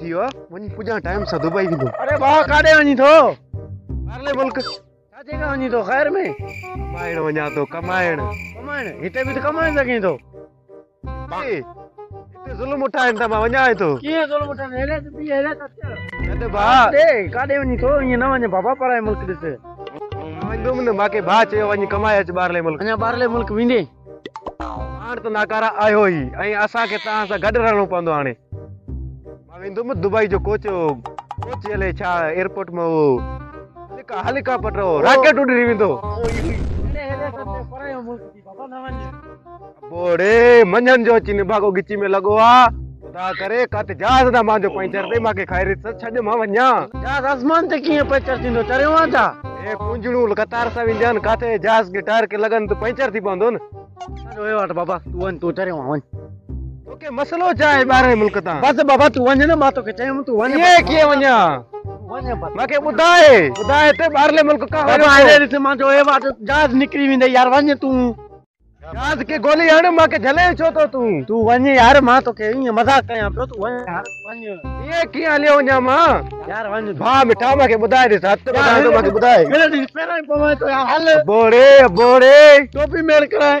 थी आहे वञी पुॼां टाइम सां दुबई वेंदुमि अरे भाउ काॾे वञी थो ॿाहिरले मुल्क छा जेका वञी थो ख़ैर में। कमाइण वञा थो कमाइण कमाइण हिते बि त कमाए सघे थो हिते हिते ज़ुल्म उठाइनि था माँ वञां थो कीअं थो वठनि हेॾे त हेॾे त। गॾु भाउ काॾे वञी थो ईअं न वञे बाबा पराए मुल्क ॾिस वेंदुमि न मूंखे भाउ चयो वञी कमाए अच ॿाहिरले मुल्क। अञा ॿाहिरले मुल्क वेंदे। हाणे त नाकारा आयो ई ऐं असांखे तव्हां सां गॾु रहणो पवंदो हाणे। माँ वेंदुमि दुबई जो कोच कोच हले छा एयरपोर्ट में उहो हेलिका हेलीकॉप्टर रॉकेट उॾरी वेंदो हेॾे हेॾे त पराए मुल्क जी बाबा न वञ बोड़े मंझंदि जो अची निभागो गिची में लॻो आहे ख़ुदा करे काथे जहाज़ ना मुंहिंजो पंचर दे मूंखे खाइरी छॾ माँ वञा जहाज़ आसमान ते कीअं पंचर थींदो चरियो आहे छा ए पुंजड़ूं कतार सां आहिनि काथे जहाज़ खे टायर खे लॻनि त पंचर थी पवंदो न अचो हे वटि बाबा तूं वञ तूं चरियो आहे वञ तोखे मसलो छा आहे ॿाहिरि मुल्क तां। बसि बाबा तूं वञ न माँ तोखे चयुमि तूं वञ कीअं कीअं वञा मूंखे ॿुधाए ॿुधाए हिते ॿाहिरले मुल्क खां ॾिस माँ जो वाट जहाज़ निकिरी वेंदे यार वञ तूं। जहाज़ खे गोली हण मूंखे झले छो थो तूं। तूं वञ यार माँ तोखे ईअं मज़ाक कयां पियो तूं वञ यार वञ ईअं कीअं हलियो वञा माँ? यार वञ भाउ मिठा मूंखे ॿुधाए ॾिस हथ ॿुधाए थो मूंखे ॿुधाए बोड़े बोड़े टोपी मेल कराए।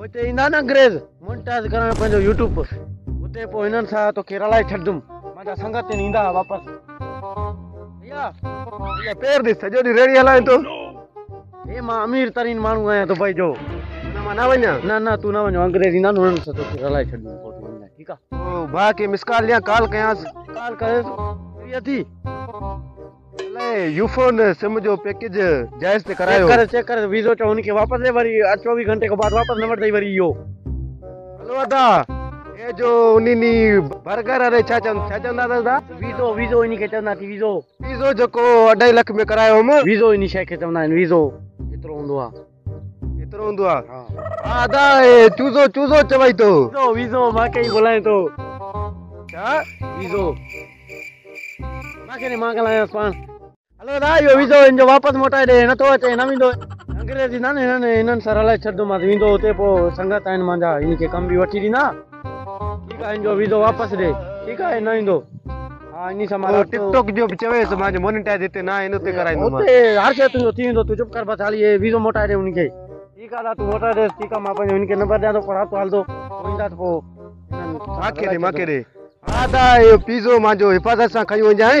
हिते ईंदा न अंग्रेज़। मोनिटाइज़ करणु पंहिंजो यूट्यूब हुते पोइ हिननि सां तोखे रलाए छॾंदुमि मुंहिंजा संगत आहिनि, ईंदा वापसि। भैया इहा पेर ॾिस सॼो ॾींहुं रेड़ी हलाए थो हे माँ अमीर तरीन माण्हू आहियाँ दुबई जो। माना माँ न वञा। न न तूं न वञो। अंग्रेज़ ईंदा न उन्हनि सां तोखे रलाए छॾंदुमि पोइ तूं ठीकु आहे ओ भाउ खे मिस कॉल ॾियाँ कॉल कयांसि काल करे फ्री अलाए यूफोन सिम जो पैकेज जायज़ ते चेक करायो करे चेक करे वीज़ो चओ उनखे वापसि ॾे वरी चोवीह घंटे खां बाद वापसि न वठंदई वरी इहो। हलो अदा हे जो उन्ही बर्गर अरे छा चवंदा छा चवंदा दादा? वीज़ो वीज़ो इनखे चवंदा थी वीज़ो। पिज़ो जेको अढाई लख में करायो हुउमि वीज़ो इन शइ खे चवंदा आहिनि वीज़ो। एतिरो हूंदो आहे एतिरो हूंदो आहे हा। अदा हे चूज़ो चूज़ो चवई थो वीज़ो वीज़ो मूंखे ई ॿुधाए थो छा? वीज़ो। मूंखे न माँ ॻाल्हायांसि पाण हलो दादा इहो वीज़ो हिनजो वापसि मोटाए ॾे नथो अचे न वेंदो अंग्रेज़ न हिननि हिननि सां रलाए छॾंदोमांसि वेंदो हुते पोइ संगत आहिनि मुंहिंजा इनखे कमु बि वठी ॾींदा ठीकु आहे हिनजो वीज़ो वापसि ॾे ठीकु आहे न ईंदो हा इन सां माँ ओ टिकटॉक जो बि चवेसि माँ मोनिटाइज हिते न हिन ते माँ हुते हर तुंहिंजो थी वेंदो तूं चुप कर बसि हाली हे वीज़ो मोटाए ॾे उनखे ठीकु आहे दादा तूं मोटाए ॾेसि ठीकु आहे माँ पंहिंजो हिनखे नंबर ॾियाँ थो पर त पोइ हिननि सां मांखे रलाए ॾे मांखे छॾंदो। ॾे हा दा इहो पिज़ो मुंहिंजो हिफ़ाज़त सां खणी वञाए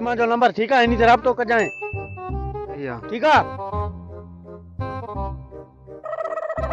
एटी मुंहिंजो नंबर ठीकु आहे इन ते राब्तो कजांइ। जाए ठीक आहे?